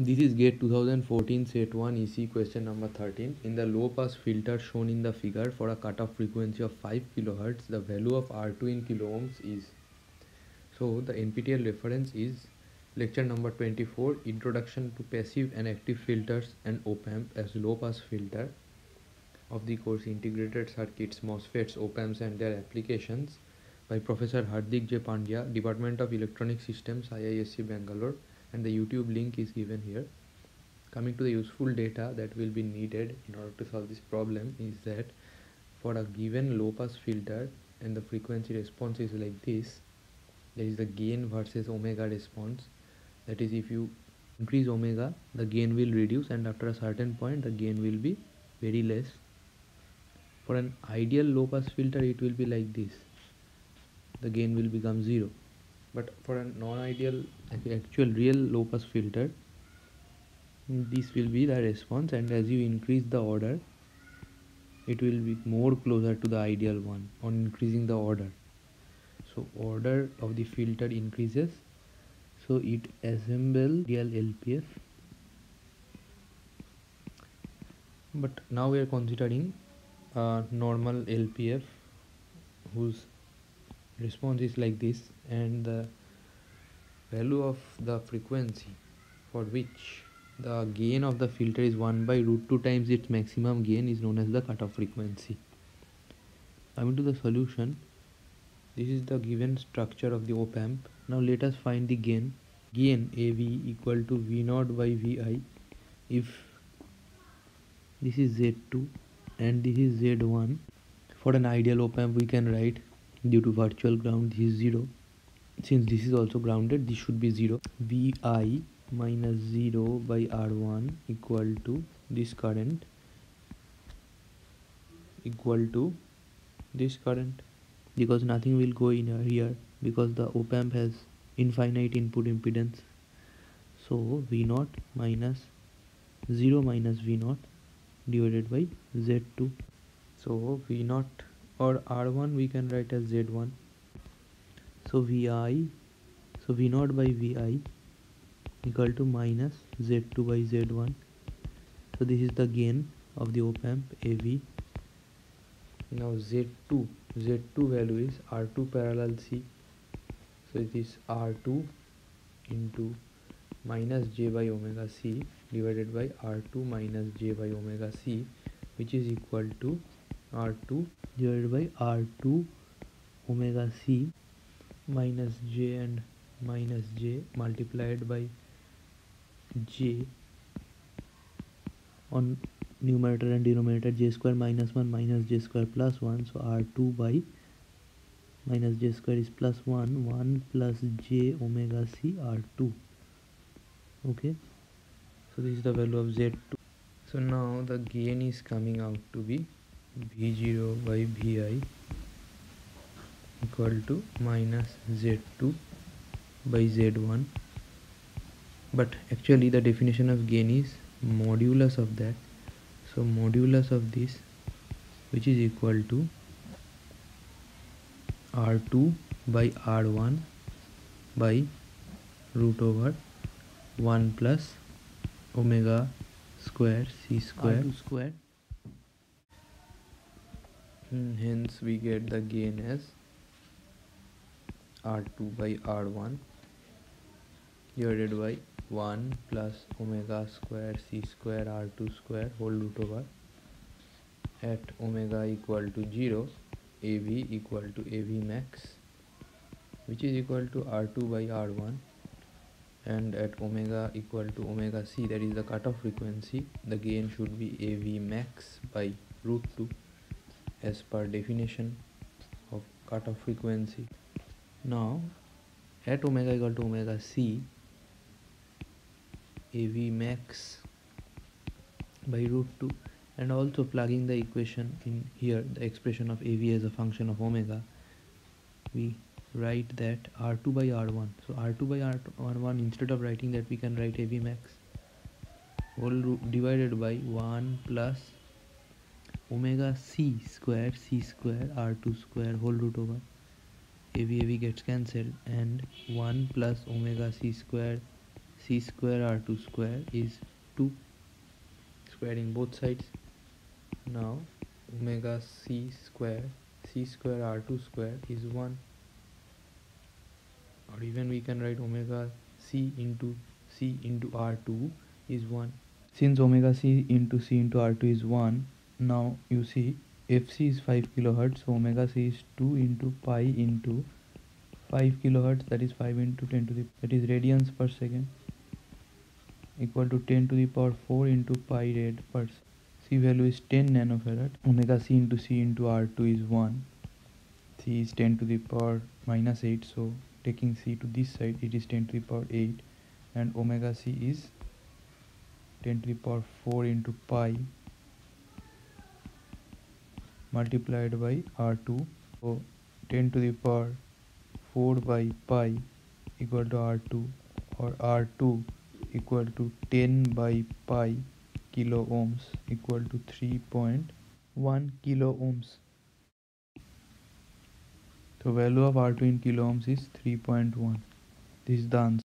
This is GATE 2014 set 1 EC question number 13. In the low pass filter shown in the figure for a cutoff frequency of 5 kHz, the value of R2 in kilo ohms is. So the NPTEL reference is lecture number 24 Introduction to Passive and Active Filters and Op Amp as low pass filter of the course Integrated Circuits, MOSFETs, Op Amps and their applications by Professor Hardik J. Pandya, Department of Electronic Systems, IISc Bangalore and the YouTube link is given here. Coming to the useful data that will be needed in order to solve this problem is that for a given low pass filter and the frequency response is like this there is the gain versus omega response. That is if you increase omega the gain will reduce and after a certain point the gain will be very less. For an ideal low pass filter it will be like this. The gain will become zero but for a non-ideal actual real low pass filter this will be the response. And as you increase the order it will be more closer to the ideal one on increasing the order. So order of the filter increases. So it assemble real LPF but now we are considering a normal LPF whose response is like this and the value of the frequency for which the gain of the filter is 1 by root 2 times its maximum gain is known as the cutoff frequency. Coming to the solution, this is the given structure of the op amp. Now let us find the gain. Gain AV equal to V0 by Vi if this is Z2 and this is Z1. For an ideal op amp we can write due to virtual ground this is 0 since this is also grounded this should be 0 vi minus 0 by r1 equal to this current equal to this current. Because nothing will go in here because the op amp has infinite input impedance. So v0 minus 0 minus v0 divided by z2 so v0 or r1 we can write as z1 so vi so v0 by vi equal to minus z2 by z1 so this is the gain of the op amp av now z2 z2 value is r2 parallel c. So it is r2 into minus j by omega c divided by r2 minus j by omega c which is equal to r2 divided by r2 omega c minus j and minus j multiplied by j on numerator and denominator j square minus 1 minus j square plus 1 so r2 by minus j square is plus 1 1 plus j omega c r2 okay? So this is the value of z2 so now the gain is coming out to be V zero by V I equal to minus Z two by Z one but actually the definition of gain is modulus of that so modulus of this which is equal to R two by R one by root over one plus omega square C square square and hence we get the gain as r2 by r1 divided by 1 plus omega square c square r2 square whole root over at omega equal to 0 av equal to av max which is equal to r2 by r1 and at omega equal to omega c that is the cutoff frequency the gain should be av max by root 2 as per definition of cutoff frequency. Now at omega equal to omega c av max by root 2 and also plugging the equation in here the expression of av as a function of omega we write that r2 by r1 so r2 by r1 instead of writing that we can write av max whole divided by 1 plus omega c square c square r2 square whole root over. Av av gets cancelled and 1 plus omega c square c square r2 square is 2 squaring both sides. Now omega c square c square r2 square is 1 or even we can write omega c into c into r2 is 1 since omega c into c into r2 is 1 now you see fc is 5 kilohertz so omega c is 2 into pi into 5 kilohertz that is 5 into 10 to the that is radians per second equal to 10 to the power 4 into pi rad per c value is 10 nanofarad omega c into c into r2 is 1 c is 10 to the power minus 8 so taking c to this side it is 10 to the power 8 and omega c is 10 to the power 4 into pi multiplied by r2 so 10 to the power 4 by pi equal to r2 or r2 equal to 10 by pi kilo ohms equal to 3.1 kilo ohms so value of R2 in kilo ohms is 3.1. This is the answer.